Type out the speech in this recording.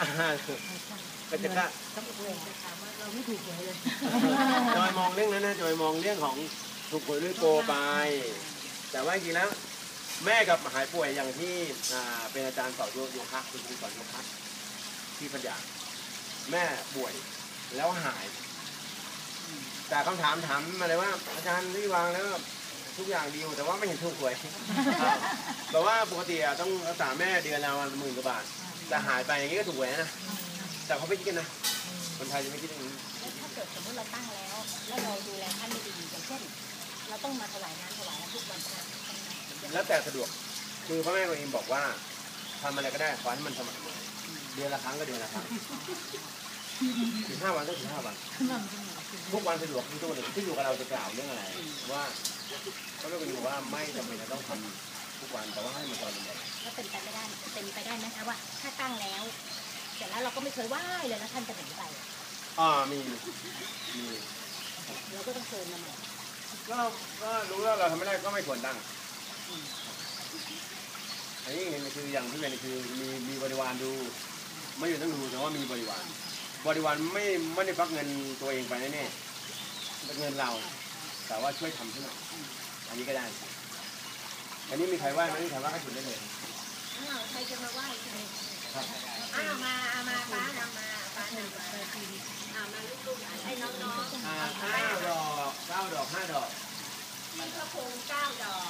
อ่าก็จะก็ต้องเองจะถามว่าเราไม่ถูกหวยเลยจอยมองเรื่องนั้นนะจอยมองเรื่องของถูกหวยด้วยโกไป แต่ว่าจริงๆแล้วแม่กับหายป่วยอย่างที่อ่าเป็นอาจารย์สอนโยคะคุณครูสอนโยคะที่พัทยาแม่ป่วยแล้วหาย แต่คำถามถามมาเลยว่า อาจารย์ที่วางแล้ว ทุกอย่างดีหมดแต่ว่าไม่เห็นถูกหวยแบบว่าปกติอะต้องรักษาแม่เดือนละวันหมื่นกว่าบาทแต่หายไปอย่างนี้ก็ถูกหวยนะแต่เขาไม่คิดกันนะคนไทยจะไม่คิดอย่างนี้แล้วถ้าเกิดสมมติเราตั้งแล้วแล้วเราดูแลท่านไม่ดีอย่างเช่น เราต้องมาถวายงานถวายอะไรทุกวันพระแล้วแต่สะดวกคือพระแม่กวนอิมบอกว่าทำอะไรก็ได้ขอให้มันสม่ำเสมอเดือนละครั้งก็เดือนละครั้ง สิบห้าวันก็สิบห้าวันทุกวันสะดวกทุกตัวเลยที่อยู่กับเราจะกล่าวเรื่องอะไร ว่าพระแม่กวนอิมบอกว่าไม่จำเป็นจะต้องทำทุกวันแต่ว่าให้มันตอนบ่อยแล้วเป็นไปไม่ได้เป็นไปได้ไหมคะว่า ถ้าตั้งแล้วเสร็จแล้วเราก็ไม่เคยไหว้เลยแล้วท่านจะหนีไปอ่ามีมีเราก็ต้องเชิญมาใหม่ก็ก็รู้แล้วเราทำไม่ได้ก็ไม่ควรตั้งอันนี้เห็นคืออย่างที่เป็นคือมีมีบริวารดู ไม่อยู่ต้องดูแต่ว่ามีบริวาร บริวารไม่ไม่ได้ฟักเงินตัวเองไปแน่ๆเป็นเงินเรา แต่ว่าช่วยทำขึ้นมาอันนี้ก็ได้ อันนี้มีใครไหว้ไหมมีใครไหว้ก็จุดได้เลยอ้าวใครจะมาไหว้ใครครับอ้าวมาเอามาป้านำมาป้านำมาเอามาลูกๆให้น้องอ่าเก้าดอกเก้าดอกห้าดอกๆที่พระพงเก้าดอก